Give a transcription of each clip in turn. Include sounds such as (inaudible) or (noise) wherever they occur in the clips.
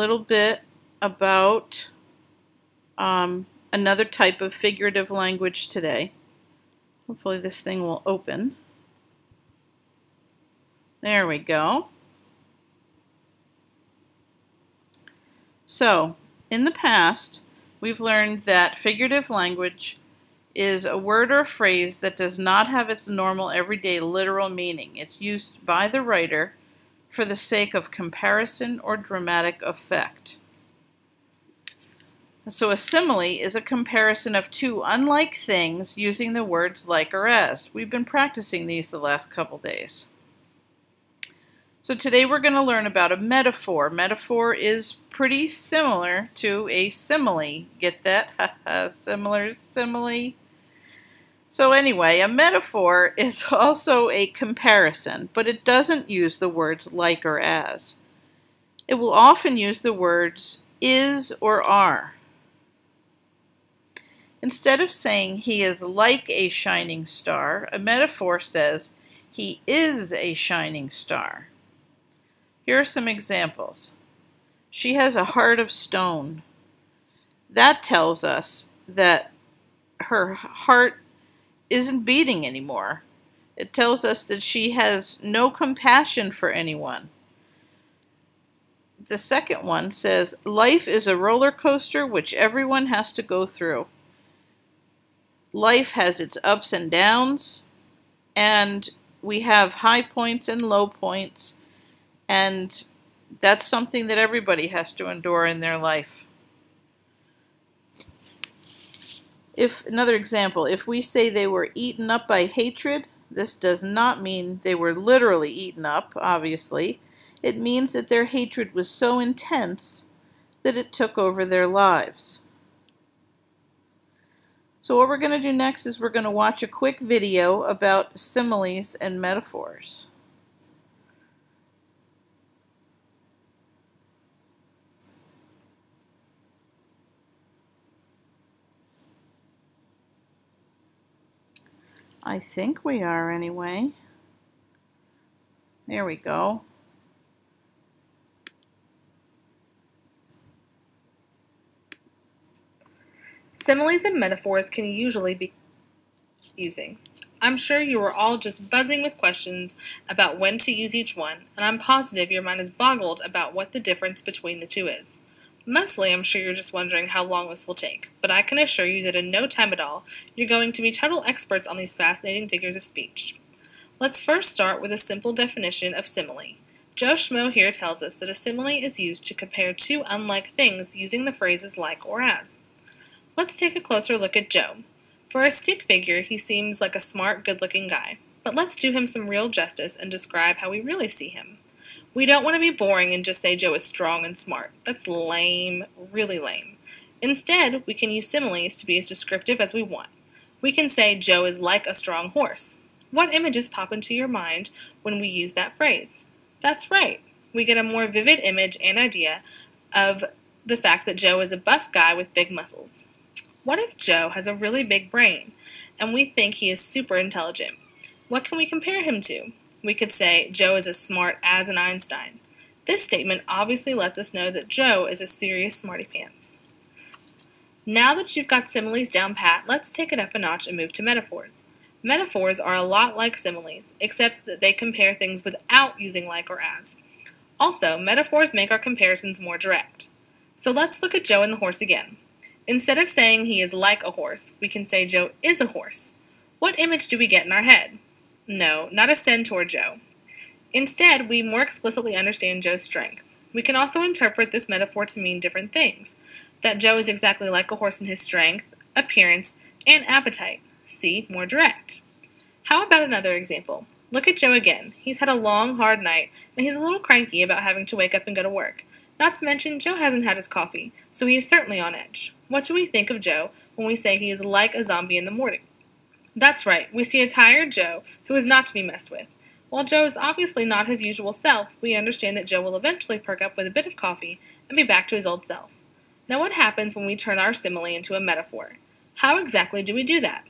little bit about um, another type of figurative language today. Hopefully this thing will open. There we go. So, in the past, we've learned that figurative language is a word or phrase that does not have its normal everyday literal meaning. It's used by the writer for the sake of comparison or dramatic effect. So a simile is a comparison of two unlike things using the words like or as. We've been practicing these the last couple days. So today we're going to learn about a metaphor. Metaphor is pretty similar to a simile. Get that? (laughs) similar simile. So anyway, a metaphor (laughs) is also a comparison, but it doesn't use the words like or as. It will often use the words is or are. Instead of saying he is like a shining star, a metaphor says he is a shining star. Here are some examples. She has a heart of stone. That tells us that her heart isn't beating anymore. It tells us that she has no compassion for anyone. The second one says, Life is a roller coaster which everyone has to go through. Life has its ups and downs, and we have high points and low points, and that's something that everybody has to endure in their life. If another example, if we say they were eaten up by hatred, this does not mean they were literally eaten up, obviously. It means that their hatred was so intense that it took over their lives. So what we're going to do next is we're going to watch a quick video about similes and metaphors. I think we are anyway. There we go. Similes and metaphors can usually be using. I'm sure you are all just buzzing with questions about when to use each one, and I'm positive your mind is boggled about what the difference between the two is. Mostly, I'm sure you're just wondering how long this will take, but I can assure you that in no time at all, you're going to be total experts on these fascinating figures of speech. Let's first start with a simple definition of simile. Joe Schmo here tells us that a simile is used to compare two unlike things using the phrases like or as. Let's take a closer look at Joe. For a stick figure, he seems like a smart, good-looking guy, but let's do him some real justice and describe how we really see him. We don't want to be boring and just say Joe is strong and smart. That's lame, really lame. Instead, we can use similes to be as descriptive as we want. We can say Joe is like a strong horse. What images pop into your mind when we use that phrase? That's right. We get a more vivid image and idea of the fact that Joe is a buff guy with big muscles. What if Joe has a really big brain and we think he is super intelligent? What can we compare him to? We could say Joe is as smart as an Einstein. This statement obviously lets us know that Joe is a serious smarty pants. Now that you've got similes down pat, let's take it up a notch and move to metaphors. Metaphors are a lot like similes, except that they compare things without using like or as. Also, metaphors make our comparisons more direct. So let's look at Joe and the horse again. Instead of saying he is like a horse, we can say Joe is a horse. What image do we get in our head? No, not a centaur Joe. Instead, we more explicitly understand Joe's strength. We can also interpret this metaphor to mean different things. That Joe is exactly like a horse in his strength, appearance, and appetite. See, more direct. How about another example? Look at Joe again. He's had a long, hard night, and he's a little cranky about having to wake up and go to work. Not to mention, Joe hasn't had his coffee, so he is certainly on edge. What do we think of Joe when we say he is like a zombie in the morning? That's right, we see a tired Joe who is not to be messed with. While Joe is obviously not his usual self, we understand that Joe will eventually perk up with a bit of coffee and be back to his old self. Now what happens when we turn our simile into a metaphor? How exactly do we do that?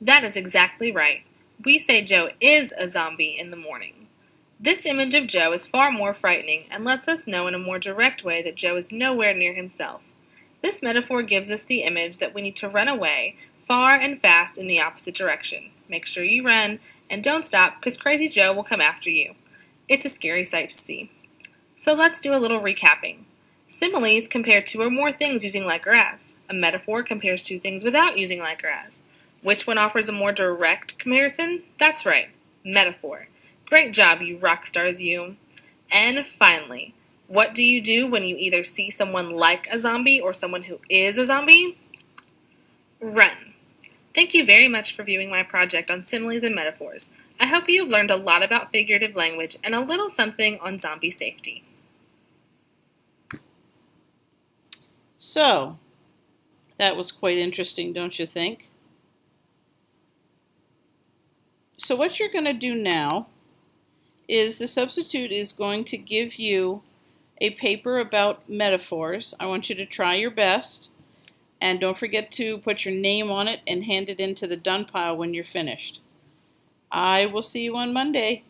That is exactly right. We say Joe is a zombie in the morning. This image of Joe is far more frightening and lets us know in a more direct way that Joe is nowhere near himself. This metaphor gives us the image that we need to run away, far and fast in the opposite direction. Make sure you run, and don't stop because Crazy Joe will come after you. It's a scary sight to see. So let's do a little recapping. Similes compare two or more things using like or as. A metaphor compares two things without using like or as. Which one offers a more direct comparison? That's right, metaphor. Great job, you rock stars, you. And finally, what do you do when you either see someone like a zombie or someone who is a zombie? Run. Thank you very much for viewing my project on similes and metaphors. I hope you have learned a lot about figurative language and a little something on zombie safety. So, that was quite interesting, don't you think? So what you're going to do now is the substitute is going to give you a paper about metaphors. I want you to try your best and don't forget to put your name on it and hand it into the done pile when you're finished. I will see you on Monday.